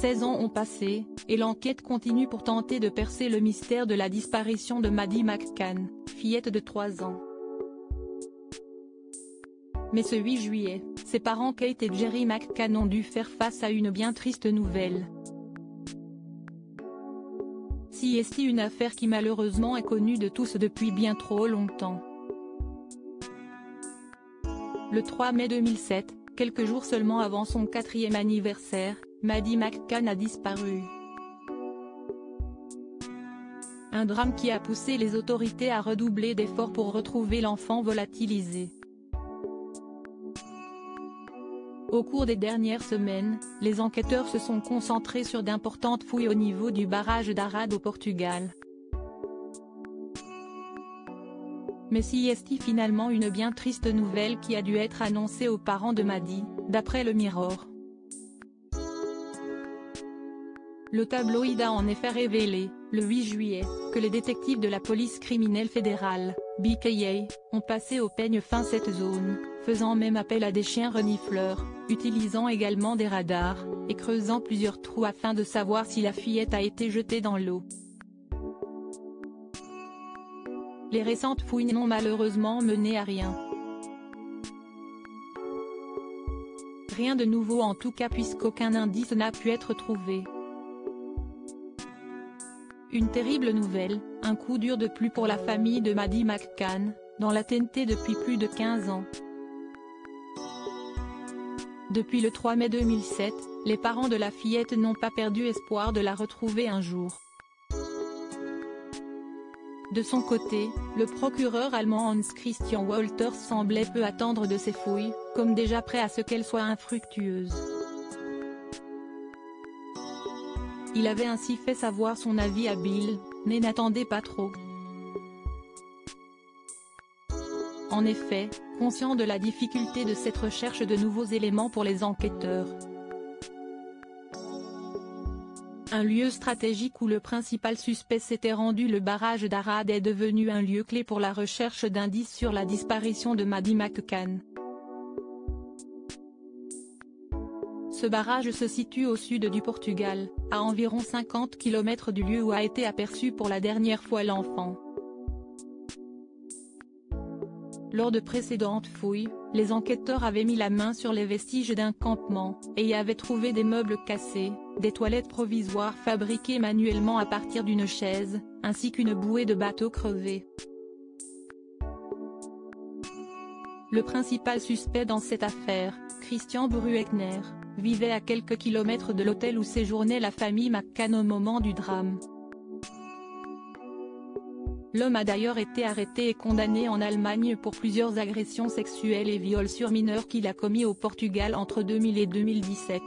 16 ans ont passé, et l'enquête continue pour tenter de percer le mystère de la disparition de Maddie McCann, fillette de 3 ans. Mais ce 8 juillet, ses parents Kate et Jerry McCann ont dû faire face à une bien triste nouvelle. Si est une affaire qui malheureusement est connue de tous depuis bien trop longtemps? Le 3 mai 2007, quelques jours seulement avant son quatrième anniversaire, Maddie McCann a disparu. Un drame qui a poussé les autorités à redoubler d'efforts pour retrouver l'enfant volatilisé. Au cours des dernières semaines, les enquêteurs se sont concentrés sur d'importantes fouilles au niveau du barrage d'Arad au Portugal. Mais si est finalement une bien triste nouvelle qui a dû être annoncée aux parents de Maddy, d'après le Mirror? Le tabloïd a en effet révélé, le 8 juillet, que les détectives de la police criminelle fédérale, BKA, ont passé au peigne fin cette zone, faisant même appel à des chiens renifleurs, utilisant également des radars, et creusant plusieurs trous afin de savoir si la fillette a été jetée dans l'eau. Les récentes fouilles n'ont malheureusement mené à rien. Rien de nouveau en tout cas puisqu'aucun indice n'a pu être trouvé. Une terrible nouvelle, un coup dur de plus pour la famille de Maddie McCann, dans la TNT depuis plus de 15 ans. Depuis le 3 mai 2007, les parents de la fillette n'ont pas perdu espoir de la retrouver un jour. De son côté, le procureur allemand Hans Christian Wolters semblait peu attendre de ses fouilles, comme déjà prêt à ce qu'elles soient infructueuses. Il avait ainsi fait savoir son avis à Bill, mais n'attendait pas trop. En effet, conscient de la difficulté de cette recherche de nouveaux éléments pour les enquêteurs, un lieu stratégique où le principal suspect s'était rendu le barrage d'Arad est devenu un lieu clé pour la recherche d'indices sur la disparition de Maddie McCann. Ce barrage se situe au sud du Portugal, à environ 50 km du lieu où a été aperçu pour la dernière fois l'enfant. Lors de précédentes fouilles, les enquêteurs avaient mis la main sur les vestiges d'un campement, et y avaient trouvé des meubles cassés, des toilettes provisoires fabriquées manuellement à partir d'une chaise, ainsi qu'une bouée de bateau crevé. Le principal suspect dans cette affaire, Christian Brueckner, vivait à quelques kilomètres de l'hôtel où séjournait la famille McCann au moment du drame. L'homme a d'ailleurs été arrêté et condamné en Allemagne pour plusieurs agressions sexuelles et viols sur mineurs qu'il a commis au Portugal entre 2000 et 2017.